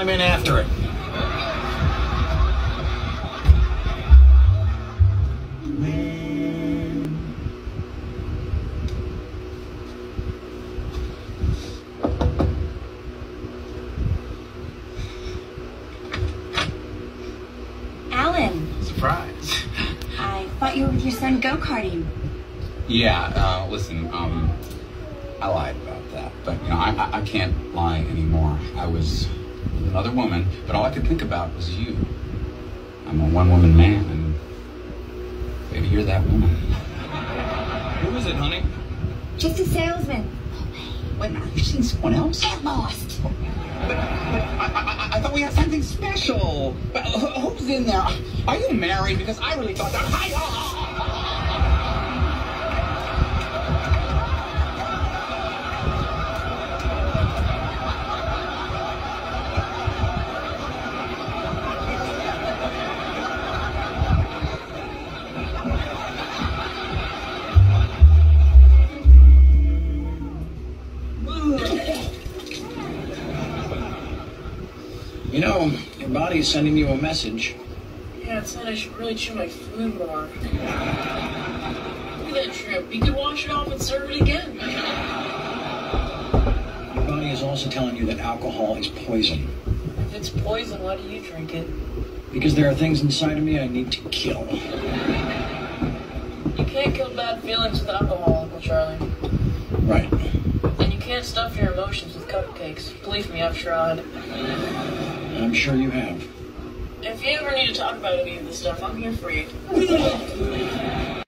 climb in after it. Alan, Surprise. I thought you were with your son go-karting. Yeah, uh, listen, um, I lied about that, but, you know, I, I, can't lie anymore. I was another woman, but all I could think about was you. I'm a one-woman man, and maybe you're that woman. Who is it, honey? Just a salesman. Wait, have you seen someone else? Get lost. But, but I, I, I thought we had something special. But who's in there? Are you married? Because I really thought that. Hi, oh, You know, your body's sending you a message. Yeah, it said I should really chew my food more. Look at that trip. You could wash it off and serve it again. Your body is also telling you that alcohol is poison. If it's poison, why do you drink it? Because there are things inside of me I need to kill. You can't kill bad feelings with alcohol, Uncle Charlie. Right. And you can't stuff your emotions with cupcakes. Believe me, I've tried. I'm sure you have. If you ever need to talk about any of this stuff, I'm here for you.